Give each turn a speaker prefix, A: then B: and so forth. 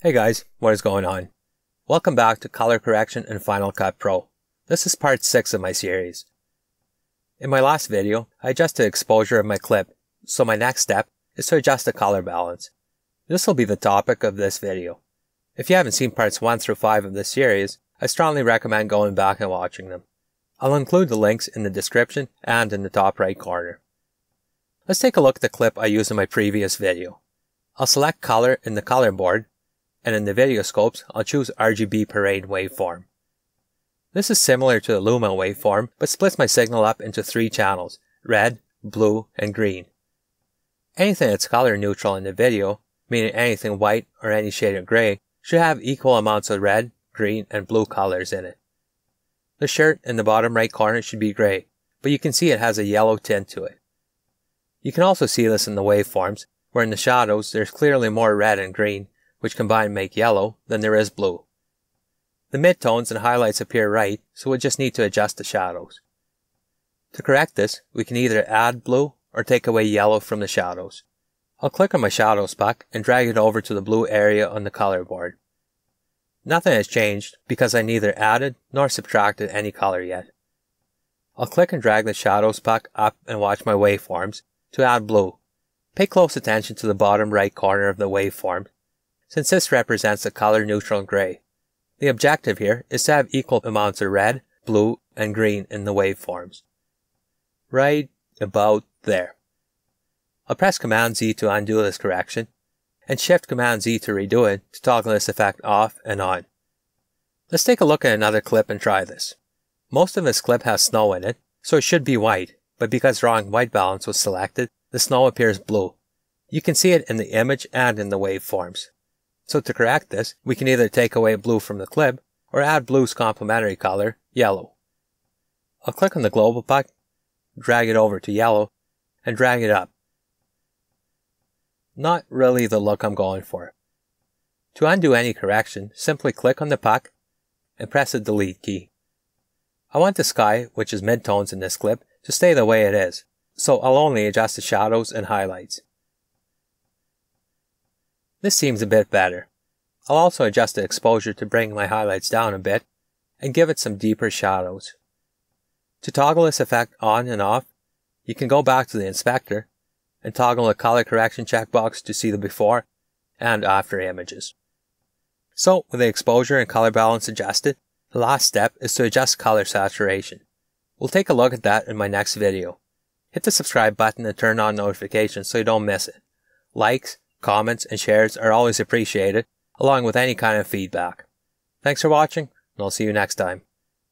A: Hey guys, what is going on? Welcome back to Color Correction in Final Cut Pro. This is part 6 of my series. In my last video, I adjusted exposure of my clip, so my next step is to adjust the color balance. This will be the topic of this video. If you haven't seen parts 1 through 5 of this series, I strongly recommend going back and watching them. I'll include the links in the description and in the top right corner. Let's take a look at the clip I used in my previous video. I'll select color in the color board and in the video scopes, I'll choose RGB Parade waveform. This is similar to the Luma waveform, but splits my signal up into three channels, red, blue, and green. Anything that's color neutral in the video, meaning anything white or any shade of gray, should have equal amounts of red, green, and blue colors in it. The shirt in the bottom right corner should be gray, but you can see it has a yellow tint to it. You can also see this in the waveforms, where in the shadows there's clearly more red and green, which combine make yellow, than there is blue. The midtones and highlights appear right, so we just need to adjust the shadows. To correct this, we can either add blue or take away yellow from the shadows. I'll click on my shadows puck and drag it over to the blue area on the color board. Nothing has changed because I neither added nor subtracted any color yet. I'll click and drag the shadows puck up and watch my waveforms to add blue. Pay close attention to the bottom right corner of the waveform since this represents a color neutral gray. The objective here is to have equal amounts of red, blue, and green in the waveforms. Right about there. I'll press Command Z to undo this correction, and Shift Command Z to redo it to toggle this effect off and on. Let's take a look at another clip and try this. Most of this clip has snow in it, so it should be white, but because wrong white balance was selected, the snow appears blue. You can see it in the image and in the waveforms. So to correct this, we can either take away blue from the clip or add blue's complementary color, yellow. I'll click on the global puck, drag it over to yellow, and drag it up. Not really the look I'm going for. To undo any correction, simply click on the puck and press the delete key. I want the sky, which is midtones in this clip, to stay the way it is, so I'll only adjust the shadows and highlights. This seems a bit better. I'll also adjust the exposure to bring my highlights down a bit and give it some deeper shadows. To toggle this effect on and off, you can go back to the inspector and toggle the color correction checkbox to see the before and after images. So, with the exposure and color balance adjusted, the last step is to adjust color saturation. We'll take a look at that in my next video. Hit the subscribe button and turn on notifications so you don't miss it. Likes, Comments and shares are always appreciated, along with any kind of feedback. Thanks for watching, and I'll see you next time.